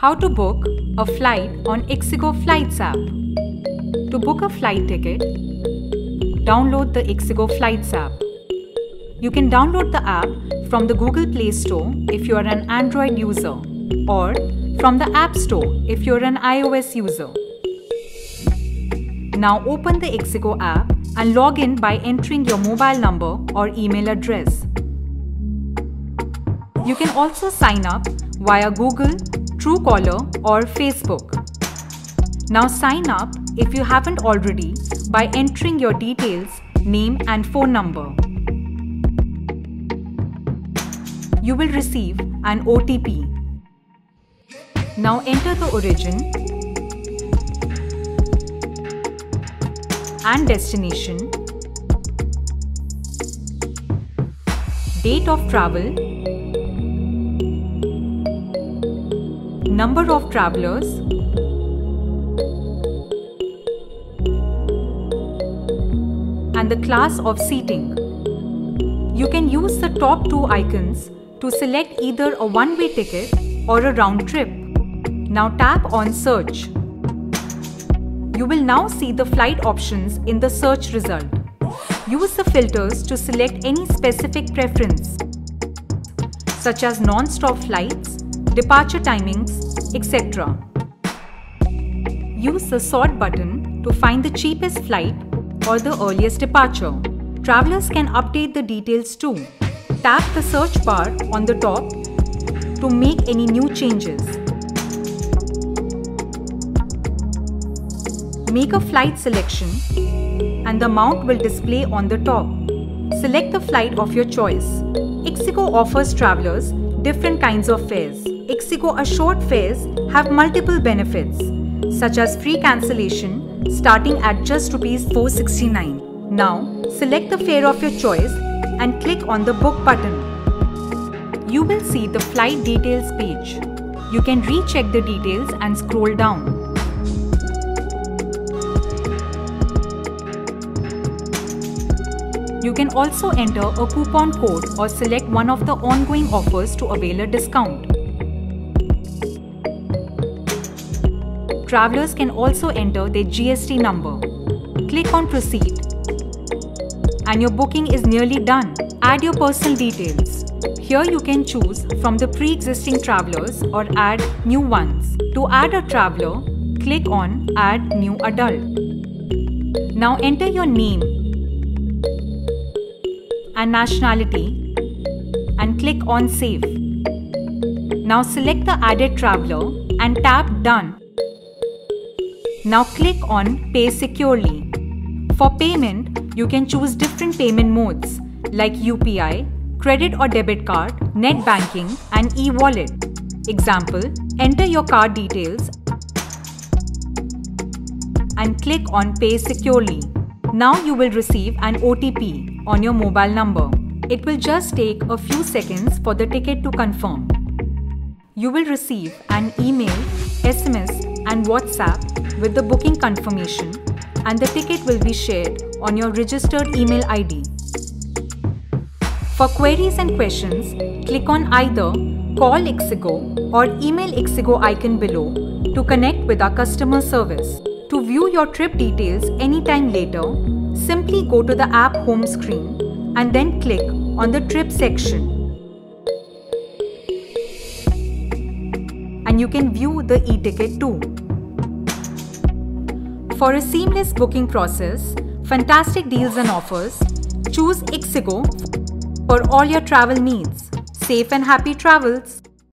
How to book a flight on Ixigo Flights app. To book a flight ticket, download the Ixigo Flights app. You can download the app from the Google Play Store if you are an Android user or from the App Store if you're an iOS user. Now open the Ixigo app and log in by entering your mobile number or email address. You can also sign up via Google, Truecaller or Facebook. Now sign up if you haven't already by entering your details, name and phone number. You will receive an OTP. Now enter the origin and destination, date of travel, number of travelers, and the class of seating. You can use the top two icons to select either a one-way ticket or a round trip. Now tap on Search. You will now see the flight options in the search result. Use the filters to select any specific preference, such as non-stop flights, departure timings, etc. Use the sort button to find the cheapest flight or the earliest departure. Travelers can update the details too. Tap the search bar on the top to make any new changes. Make a flight selection and the amount will display on the top. Select the flight of your choice. Ixigo offers travelers different kinds of fares. Ixigo Assured fares have multiple benefits such as free cancellation starting at just rupees 469. Now, select the fare of your choice and click on the book button you will see the flight details page. You can recheck the details and scroll down. You can also enter a coupon code or select one of the ongoing offers to avail a discount. Travelers can also enter their GST number. Click on proceed and your booking is nearly done. Add your personal details. Here you can choose from the pre-existing travelers or add new ones. To add a traveler, click on Add New Adult. Now enter your name and nationality and click on Save. Now select the added traveler and tap Done. Now click on Pay Securely. For payment, you can choose different payment modes like UPI, credit or debit card, net banking, and e-wallet. Example, enter your card details and click on Pay Securely. Now you will receive an OTP on your mobile number. It will just take a few seconds for the ticket to confirm. You will receive an email, SMS and WhatsApp with the booking confirmation and the ticket will be shared on your registered email ID. For queries and questions, click on either Call Ixigo or email Ixigo icon below to connect with our customer service. To view your trip details anytime later, simply go to the app home screen and then click on the trip section. And you can view the e-ticket too. For a seamless booking process, fantastic deals and offers, choose Ixigo for all your travel needs. Safe and happy travels!